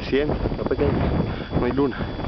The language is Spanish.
100, no pequeño no hay luna.